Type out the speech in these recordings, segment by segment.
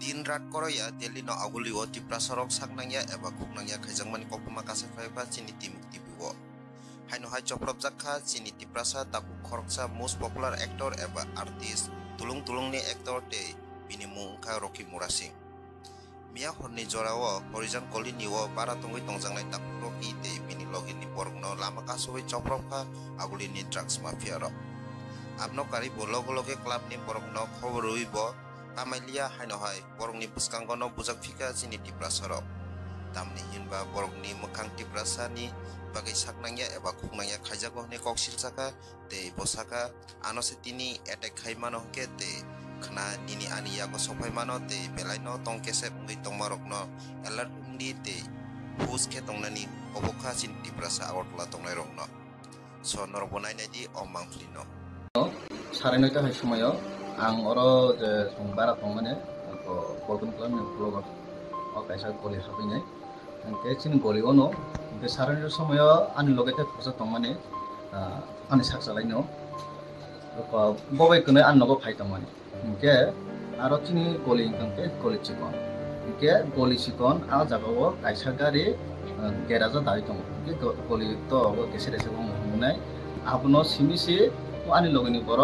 দিন রাত করাইয়া দিল্লি ন আগুলি ও তীব্রাসরক সাকনাংয়া এবং খুকনাংয়া খাইজাংমানি কপমা কাছে ফাইফা চিনি তিমুক্তি বিব। হাইনহাই চক্রব জাক্ষা চিনি তীব্রাসা তাকু খরকসা মোস্ট পপুলার অ্যাক্টর এবং আর্টিস্ট তুলুং তুলুং নি অ্যাক্টর তে বিনি মুখা রকি মুরা সিং। মিয়া হরনি জরাও হরিজান কলি নিও বারা তঙ্গই তঙ্গজাংলাই তাকু রকি তে বিনি লগিন নি বরগ্ন লামা কাছে চক্রব খা আগুলি নি ড্রাগস মাফিয়ার আপনকারী বলগলগে ক্লাব নি বরগ্ন খবর রইব amailia hainohai borokni bwskangono bujakphika chini tipra sorok tamni hinba borokni mwkhang tipra sani bagui saknangya eba khuknangya khaijago hinui kok silsaka tei bosaka ano se tini attack khai mano hingkhe tei khna nini ani yago sophai mano tei belai no tong kesep wngwi tongmarok no alert wngdi tei phus khe tongnani obokha chini tipra sa agortola tongnai rok no so norbo nainai di o mangphli no সাড়ে নয়টা হয় সময়ও आं अरो जे सं बारा थांमाने गल्डन क्लाबनि ब्लगाव अ कायसा गलि हाबैनाय ओंके चिन गलि अनो ओंके सारानि समायाव आंनि लगे फसा थांमाने आंनि साकसालायनो बबायखौनो आं नगो फाइ थांमाने ओंके आरो चिनि गलि ओंके गलि चिकन ओंके गलि चिकन आ जागाव कायसा गारि गेराजा दाइ दं ओंके गलि तो केसे रेसे बुंनाय आबनो सिमिसि आंनि लगेनि बर'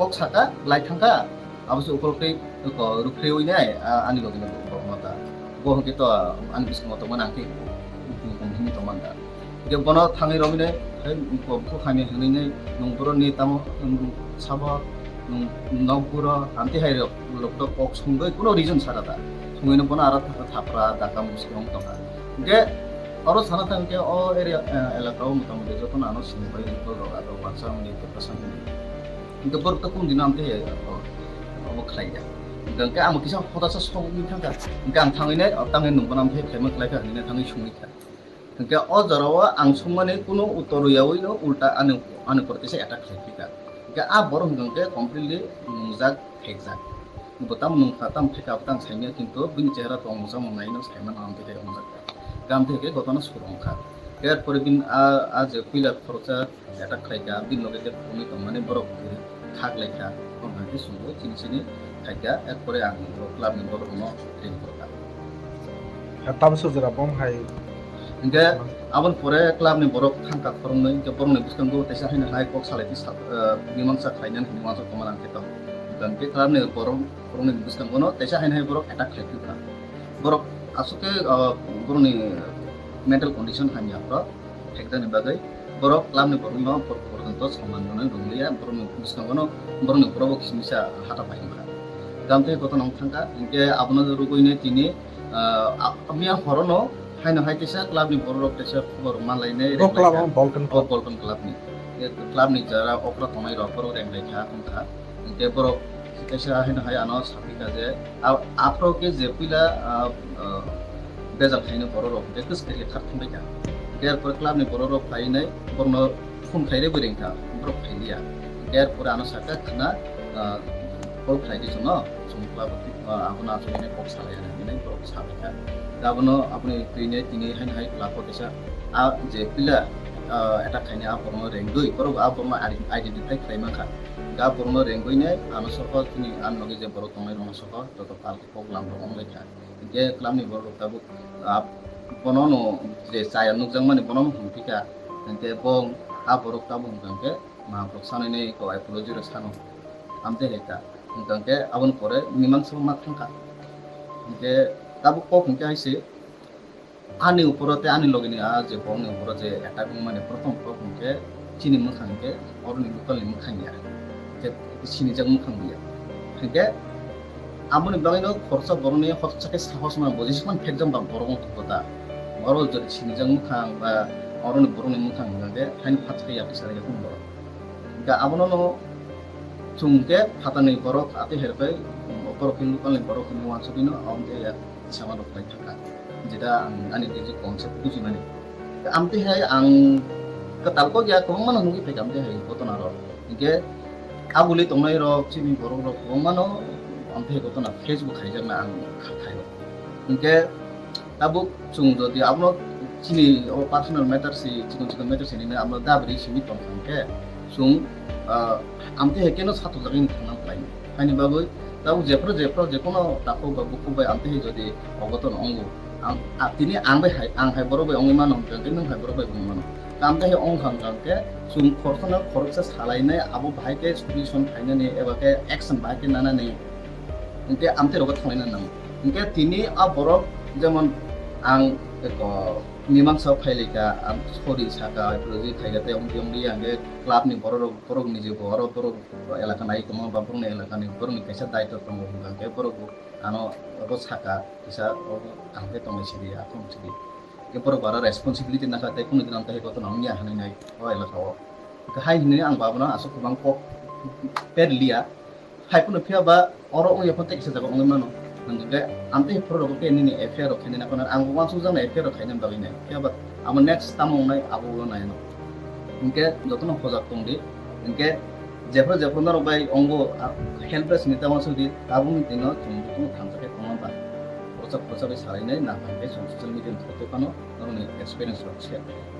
কক ছাকা লাইট থাকা আবার উপলক্ষে রুখে ওই নাই আনি লগে লগে মতা গহকে তো আনি বিশ মত মানে আঁকে কোনখিনি তো মানা এতিয়া বন থাঙি ৰমি নাই সেই গমটো খামি হেঙি নাই নোংবোৰৰ নেতাম চাব নোংবোৰৰ শান্তি হাই লগত পক চুংগৈ কোনো ৰিজন ছাকা তা চুঙি নব না আৰু থাকা থাপৰা ডাকা মুচি ৰং টকা গতিকে আৰু চানা থাকে অ এৰিয়া এলেকাও মোটামুটি যত নানো চিনি পাই ৰগা বাচ্চা প্ৰশান্ত बर त कुन दिन आउँथे अब खाइया गङ्का आमा किसान खदास सङ्गी थाङ्का गां थाङैने ताङै नंगो नामथे खाइमा खाइखा हैने थाङै सुङै था गङ्का अ जराव आं सुमाने कुनो उत्तर यावैनो उल्टा आनो आनो परतेसे एटा खाइखिका गङ्का आ बरम गङ्का कम्प्लिटली मुजाक फेकजा बताम नुखा ताम फेका ताम साइनिया किन्तु बिनि चेहरा तंगजा मनाइनो साइमान आमथे गम्जा गामथे गतनो सुरंखा এরপরে দিন আজ পিলা খরচা এটা খাইকা দিন লগে ফোনে মানে বরফ থাক লেখা কোনভাবে শুনব চিনি চিনি খাইকা এরপরে আমি ক্লাবনি বরফ ন। ট্রেন করতাম তাম সুজরা বম হাই ইনকে আবার পরে ক্লাবনি বরফ থাঙ্কা খরংনো ইনকে বরংনি বুসকাঙ্গো তেসা হাইনা হাই কক সালাইতি মিমাংসা খাইনান হিমাংসা কমানান খেতাম ইনকে ক্লাবনি বরফ খরংনি বুসকাঙ্গো ন তেসা হাইনা হাই বরফ এটা খাইকিউকা বরফ আসলে বরংনি मेन्टेल कन्डिसन हामीहाम्रो ठेक्दानि बागै बर क्लाबनि बरनो पर्यन्त समान रुंलिया बरनो बिस्कांगनो बरनो बरबो खिमिसा हाटा पाइमखा गामते गत नं थांका इनके आबनो रुगइने तिनि आमिया हरनो हाइनो हाइतेसा क्लाबनि बररो तेसा खबर मालाइने रो क्लाब बल्कन क्लाब बल्कन क्लाबनि क्लाबनि जरा अक्रा तमाइ रपर रेंलाइखा खंखा इनके बर तेसा हाइनो हाइ आनो सापिका जे आफ्रो के जे पिला बेजाल खायनो बर' रक बे गोसोखारि खारफिनबाय था देरफोर क्लाबनि बर' रक फायनाय बरनो फुन खायरे बोरेंथा ब्रक फायलिया देरफोर आनो साका खाना बल फायदि जन सम क्लाब आबना आसने बक सालाया ने ब्रक सालाया गाबनो आपनि तुइने तिनि हाइन हाइ क्लाब केसा आ जे पिला এটা খাইনে আপৰ্ম ৰেংগৈ বৰ আপৰ্ম আইডেণ্টিফাই খাইমা খা গা পৰ্ম ৰেংগৈনে আনুচক তুমি আন লগে যে বৰ তমাই ৰঙচক তত কাল কলাম ৰং লৈ খা এতিয়া নি বৰ লগাব বননো যে চাই অনুক মানে বনম হুমফিকা তেন্তে বং আপৰক তাব মা মহাপুৰুষ চানৈনে কৱাই ফুলজিৰ চানো আমতে হেতা হুমকে আপুনি কৰে মীমাংসা মাত্ৰ কা তাবো কওক হুমকে হৈছে ani উপরতে আনি লগিনি আ যে বং উপরে যে এটা মানে প্রথম প্রথম কে চিনি মুখাং কে অরনি লোকালনি মুখাং ইয়া যে চিনি জাগ মুখাং ইয়া কে আমনি বাগাইনো খরচা বরনি খরচাকে সাহস মানে বুঝিসমান ফেকজাম বা বরং কথা। বড় যদি চিনি জাগ মুখাং বা অরনি বরনি মুখাং কে হাইন ফাতকে ইয়া পিসারে কে কুম্বর गा আবনো চুংকে ফাতানি বরক আতে হেরবে বরক লোকালনি বরক মুয়াসুদিনো আমতে sama rok lai thaka যেটা আনি যে কনসেপ্ট বুঝি মানে। আমতে হাই আং কতাল কো গিয়া কম মানে হুকি থাকে আমতে হাই কতনা র গে কা বলি তোমাই র চিনি বড় র কম মানে আমতে হাই কতনা ফেসবুক খাই যা না খাই গে তাবুক চুং যদি আমন চিনি পার্সোনাল ম্যাটার সি চিকন চিকন ম্যাটার সি নি দা বরি সিমি তম থাকে চুং আমতে হাই কেন ছাত্র জানি না পাই হাই নি বাবু তাও যেপর যেপর যে কোনো টাকো বা বুকু বা আমতে যদি অগতন অঙ্গ তিনি আং বাই হাই আং হাই বড় বাই অঙ্গি মানো কিন্তু নং হাই বড় বাই বুং মানো। কামতে হে অং খাম কামকে সুম খরসনা খরচা সালাইনে আবো ভাইকে সলিউশন ফাইনানে এবাকে অ্যাকশন ভাইকে নানানে ইনকে আমতে রগত থাইনা নাম। ইনকে তিনি আ বড় যেমন আং মিমাংসা ফাইলিকা সরি সাকা প্রজি থাইগাতে অংদি অংদি আগে ক্লাবনি বড় বড় নিজে বড় বড় এলাকা নাই তোমার বা বড় এলাকানি বড় কাইসা দায়িত্ব দङ গাঙ্গে বড় আনো অব সাকা কিসা গাঙ্গে তমাই সিদি আথম সিদি কে বড় বড় রেসপন্সিবিলিটি না খাতে কোনো দিন আনতে কত নাম নিয়া হানি নাই ও এলাকাও হাই হিনে আং বাবনা আসো কুবাং পক পের লিয়া হাই কোনো ফিয়া বা অর ও ইয়া ফতে কিসা যাবা অঙ্গে মানো নে আমি এফেয়াৰকে এনে নি এফেয়াৰ ৰখাই নাই নাপায় আমি ওৱান চুজন এফেয়াৰ ৰখাই নাম দাবি নাই কিয়াবা আমাৰ নেক্সট টাম নাই আকৌ ওলো নাই ন এনেকে যতন সজাগ কম দি এনেকে জেফৰ জেফনৰ বাই অংগ হেল্পলেছ নেতা মাছ দি তাবোন দিনত তুমি ধান থাকে কমা পায় প্ৰচাৰ প্ৰচাৰে চাৰি নাই নাপায় সেই ছ'চিয়েল মিডিয়াত ফটো পানো তাৰমানে এক্সপেৰিয়েঞ্চ ৰখ শ্বেয়াৰ কৰে